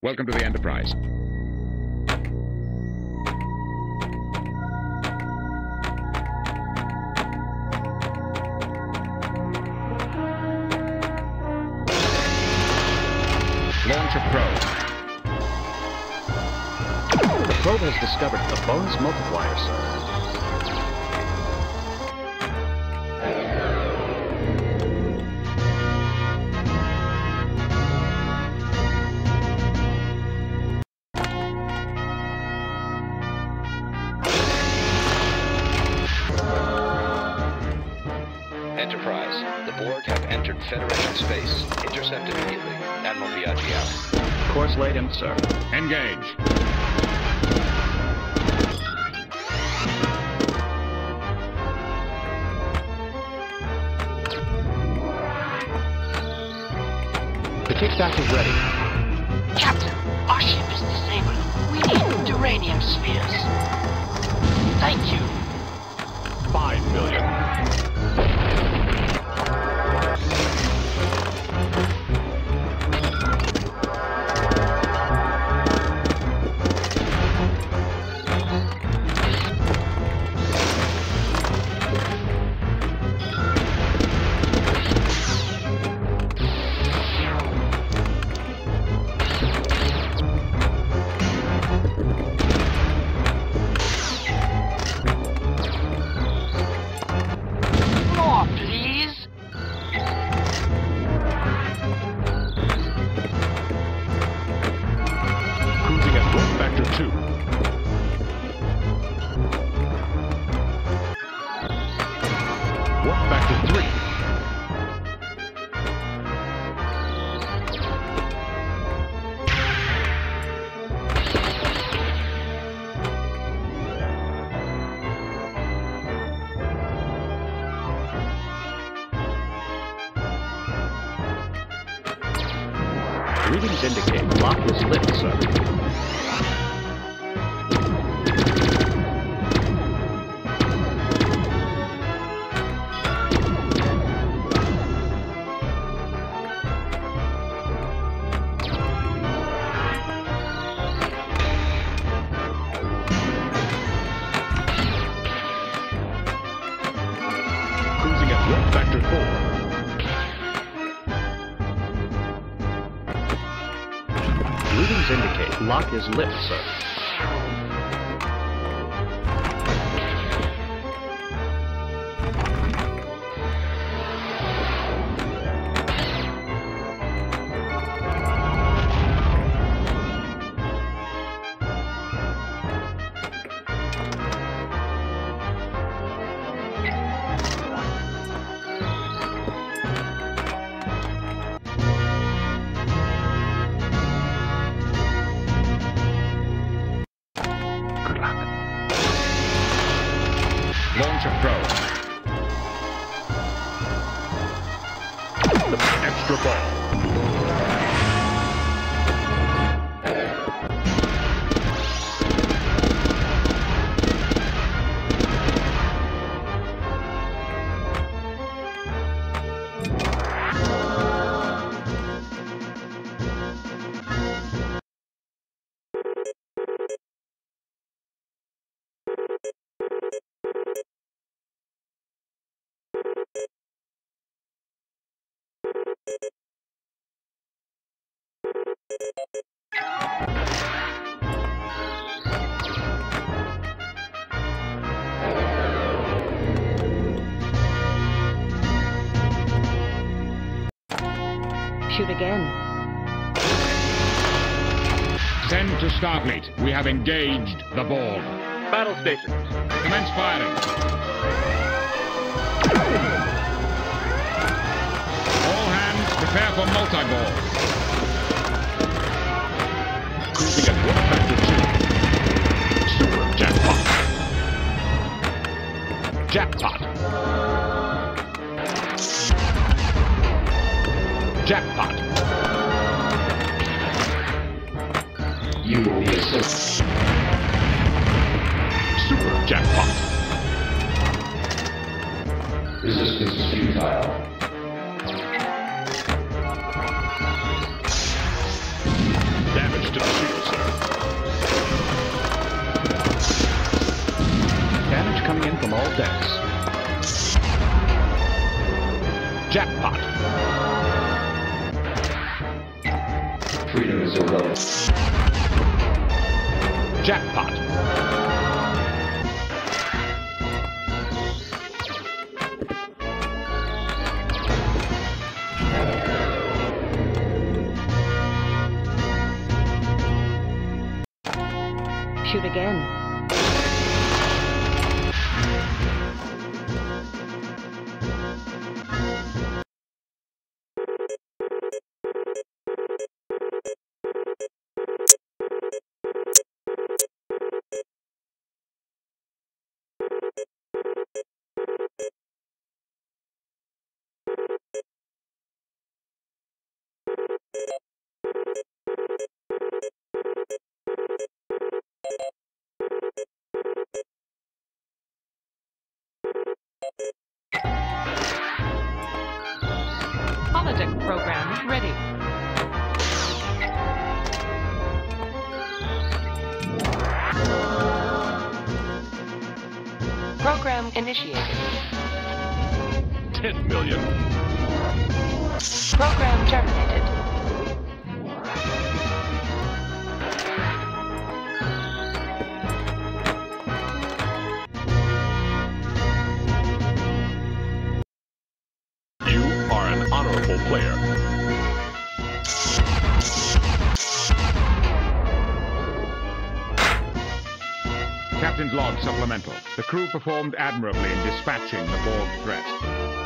Welcome to the Enterprise. Launch a probe. The probe has discovered the bonus multiplier, Enterprise, the Borg have entered Federation space. Intercept immediately. Admiral Biaggi out. Course laid in, sir. Engage. The kickback is ready. Captain, our ship is disabled. We need duranium spheres. Readings indicate lock is lit, sir. Cruising indicate lock is lit, sir. Launch extra ball. Shoot again. Send to Starfleet. We have engaged the Borg. Battle stations. Commence firing. For multi-ball. Cruising at warp factor two. Super jackpot. Jackpot. Jackpot. You will be assisted. Super jackpot. Resistance is futile. Defense. Jackpot. Freedom is irrelevant. Jackpot. Shoot again. Program ready. Program initiated. 10 million. Program terminated. Player. Captain's log supplemental. The crew performed admirably in dispatching the Borg threat.